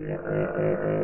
Uh, uh, uh, uh.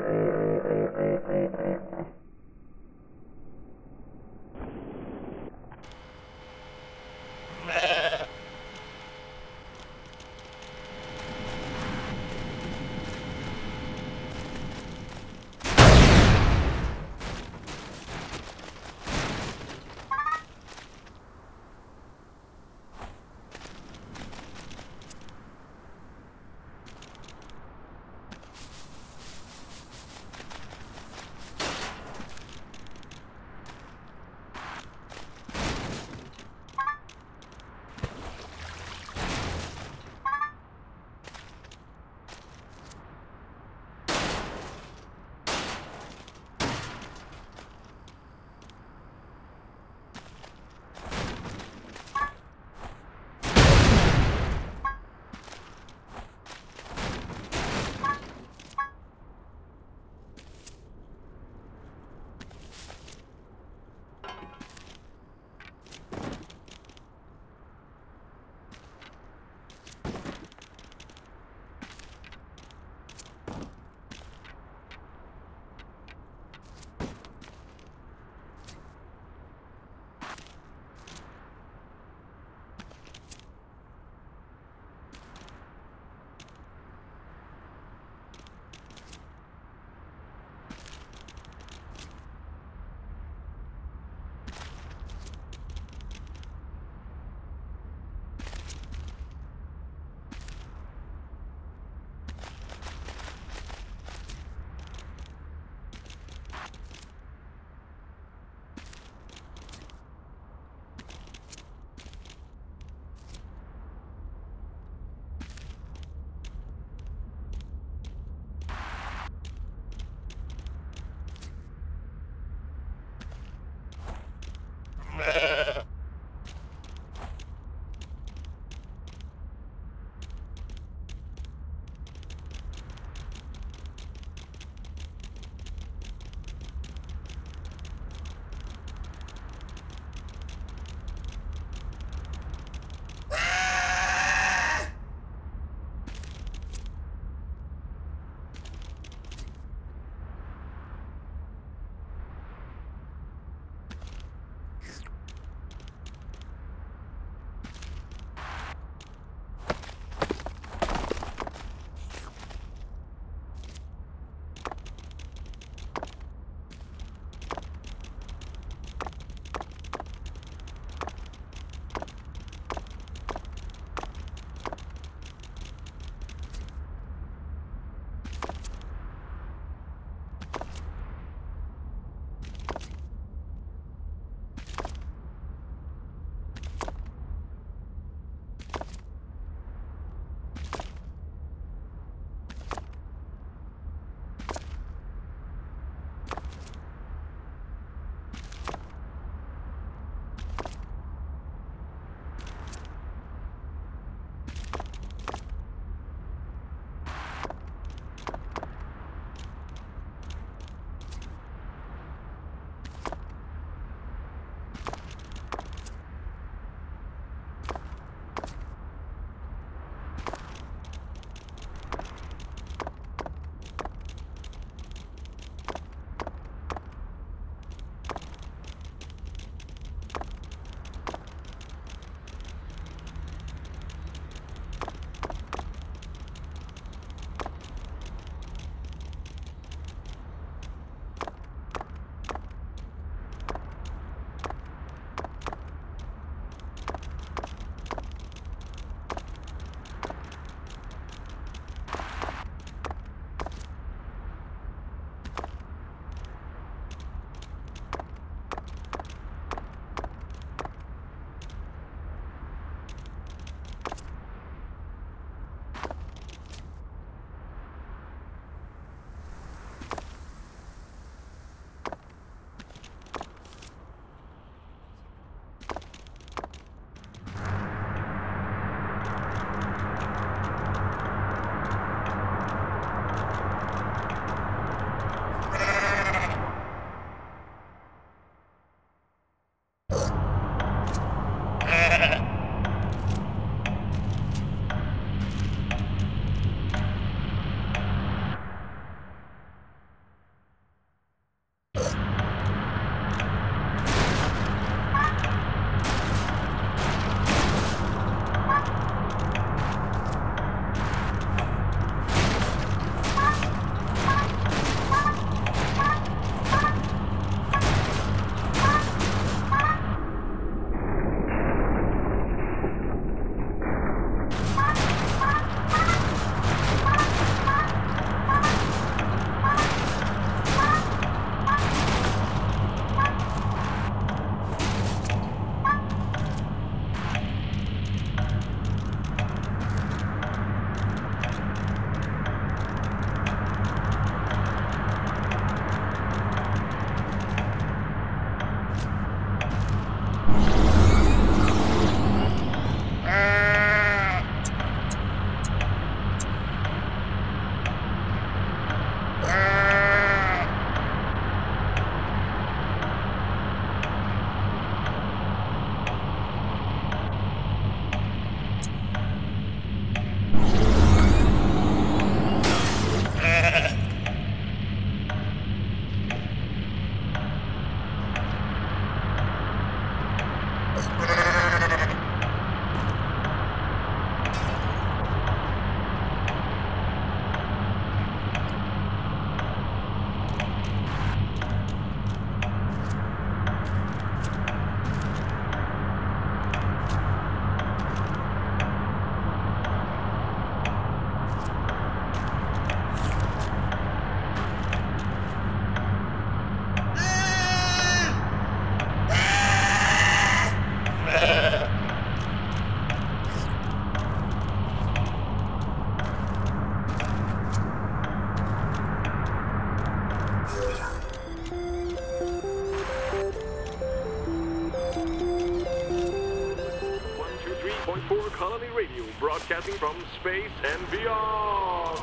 Colony Radio, broadcasting from space and beyond.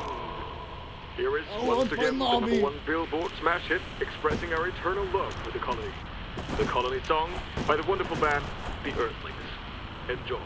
Here is Oh, once again the number one Billboard smash hit, expressing our eternal love for the colony. The Colony song by the wonderful band, The Earthlings. Enjoy.